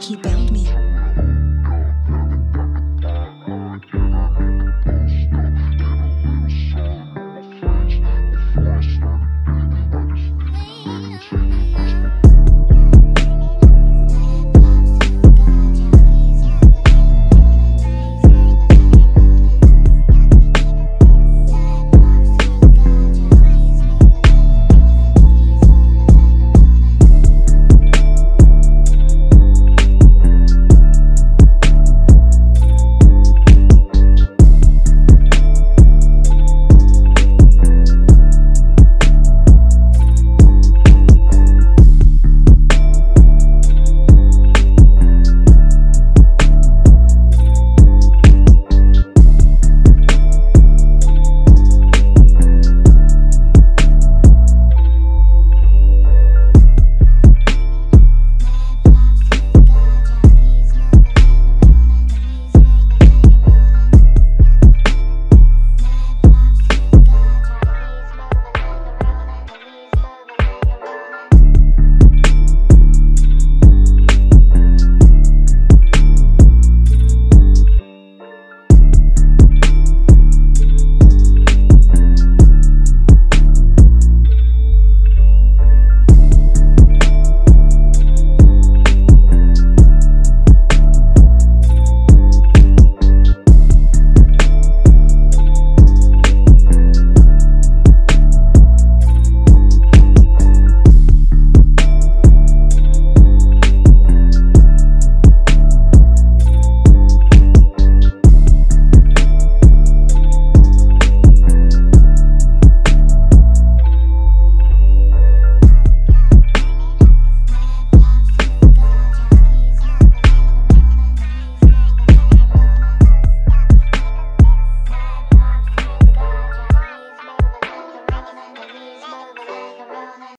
He bound me.